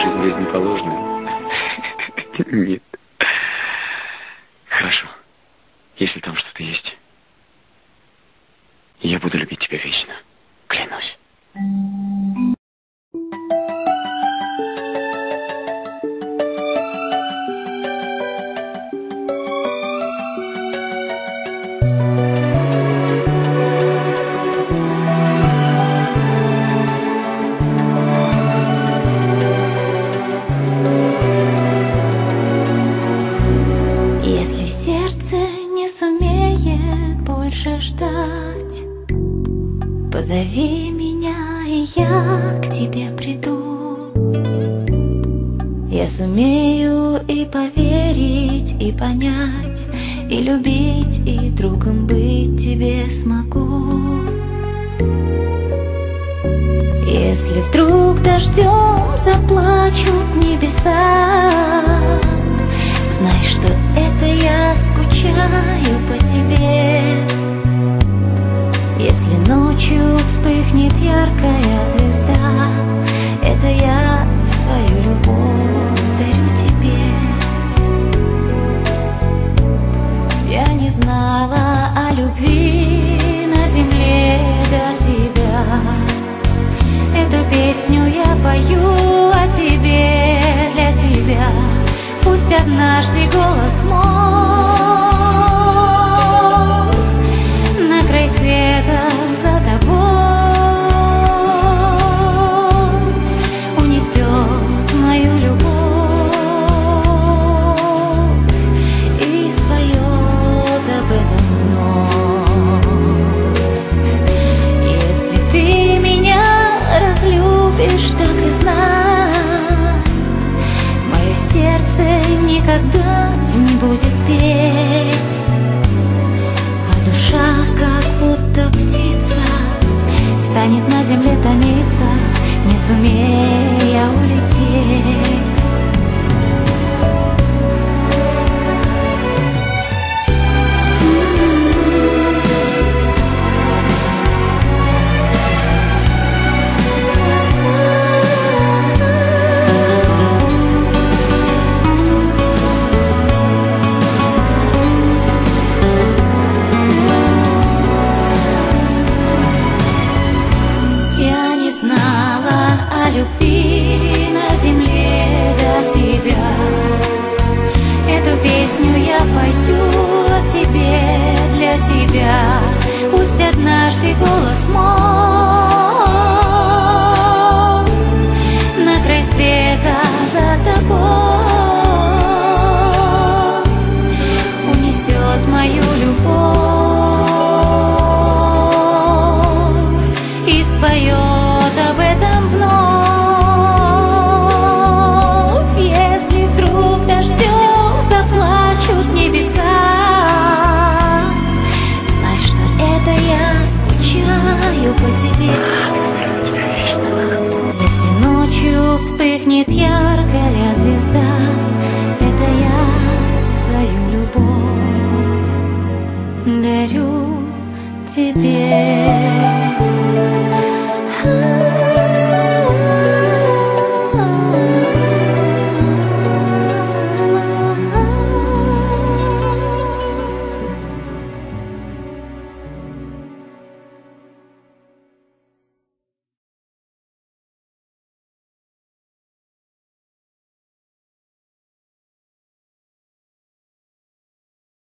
жизнь ведь не положена. Нет. Хорошо. Если там что-то есть, я буду любить тебя вечно. Клянусь. Больше ждать, Позови меня, и я к тебе приду. Я сумею и поверить, и понять, И любить, и другом быть тебе смогу. Если вдруг дождем заплачут небеса, Знай, что это я скучаю я свою любовь дарю тебе. Я не знала о любви на земле до тебя. Эту песню я пою о тебе, для тебя. Пусть однажды голос мой никогда не будет петь, а душа, любви на земле до тебя. Эту песню я пою тебе, для тебя. Пусть однажды голос мой на край света за тобой унесет мою любовь и споет Меркнет яркая звезда, это я свою любовь дарю тебе.